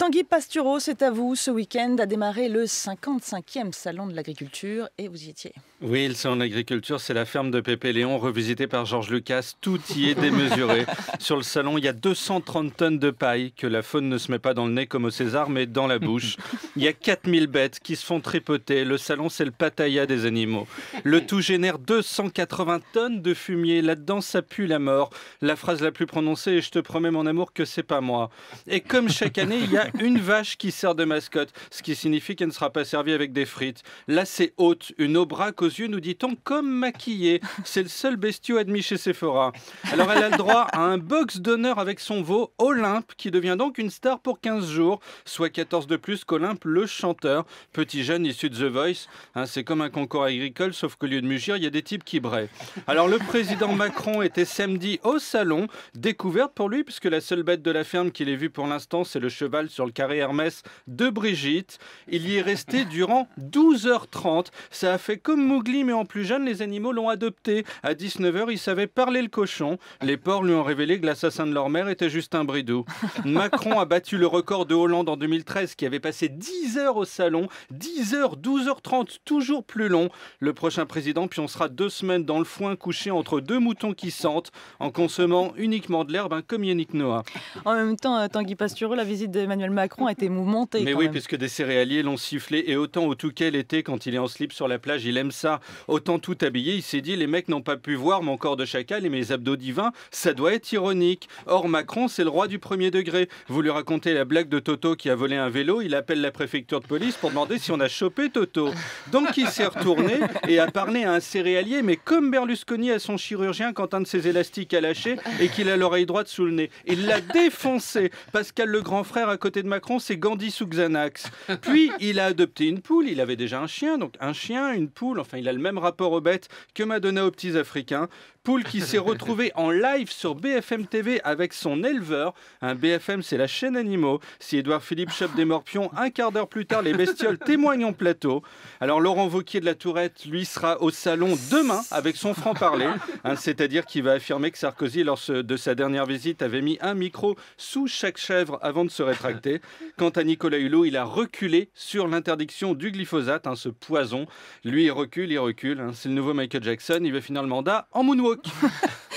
Tanguy Pastureau, c'est à vous. Ce week-end a démarré le 55e Salon de l'Agriculture et vous y étiez. Oui, le Salon de l'Agriculture, c'est la ferme de Pépé Léon, revisitée par Georges Lucas. Tout y est démesuré. Sur le salon, il y a 230 tonnes de paille que la faune ne se met pas dans le nez comme au César, mais dans la bouche. Il y a 4000 bêtes qui se font tripoter. Le salon, c'est le pataya des animaux. Le tout génère 280 tonnes de fumier. Là-dedans, ça pue la mort. La phrase la plus prononcée est Je te promets, mon amour, que c'est pas moi. Et comme chaque année, il y a une vache qui sert de mascotte, ce qui signifie qu'elle ne sera pas servie avec des frites. Là, c'est haute, une aubraque aux yeux, nous dit-on, comme maquillée. C'est le seul bestiau admis chez Sephora. Alors, elle a le droit à un box d'honneur avec son veau, Olympe, qui devient donc une star pour 15 jours, soit 14 de plus qu'Olympe, le chanteur, petit jeune issu de The Voice. Hein, c'est comme un concours agricole, sauf qu'au lieu de mugir, il y a des types qui braient. Alors, le président Macron était samedi au salon, découverte pour lui, puisque la seule bête de la ferme qu'il ait vue pour l'instant, c'est le cheval sur le carré Hermès de Brigitte. Il y est resté durant 12h30. Ça a fait comme Mowgli, mais en plus jeune, les animaux l'ont adopté. À 19h, il savait parler le cochon. Les porcs lui ont révélé que l'assassin de leur mère était juste un bridou. Macron a battu le record de Hollande en 2013, qui avait passé 10 heures au salon. 10 h 12h30, toujours plus long. Le prochain président pioncera deux semaines dans le foin, couché entre deux moutons qui sentent, en consommant uniquement de l'herbe, hein, comme Yannick Noah. En même temps, euh, Tanguy Pastureau, la visite d'Emmanuel Macron a été mouvementée. Mais oui, puisque des céréaliers l'ont sifflé. Et autant au Touquet l'été, quand il est en slip sur la plage, il aime ça. Autant tout habillé, il s'est dit les mecs n'ont pas pu voir mon corps de chacal et mes abdos divins, ça doit être ironique. Or, Macron, c'est le roi du premier degré. Vous lui racontez la blague de Toto qui a volé un vélo, il appelle la préfecture de police pour demander si on a chopé Toto. Donc il s'est retourné et a parlé à un céréalier, mais comme Berlusconi à son chirurgien quand un de ses élastiques a lâché et qu'il a l'oreille droite sous le nez. Il l'a défoncé. Pascal le grand frère à côté de Macron, c'est Gandhi sous Xanax. Puis il a adopté une poule, il avait déjà un chien, donc un chien, une poule, enfin il a le même rapport aux bêtes que Madonna aux petits Africains. Poule qui s'est retrouvé en live sur BFM TV avec son éleveur. Un BFM, c'est la chaîne animaux. Si Édouard Philippe chope des morpions, un quart d'heure plus tard, les bestioles témoignent en plateau. Alors Laurent Vauquier de la Tourette, lui, sera au salon demain avec son franc-parler. Hein, c'est-à-dire qu'il va affirmer que Sarkozy, lors de sa dernière visite, avait mis un micro sous chaque chèvre avant de se rétracter. Quant à Nicolas Hulot, il a reculé sur l'interdiction du glyphosate, hein, ce poison. Lui, il recule, il recule. Hein. C'est le nouveau Michael Jackson. Il va finir le mandat en moonwalk.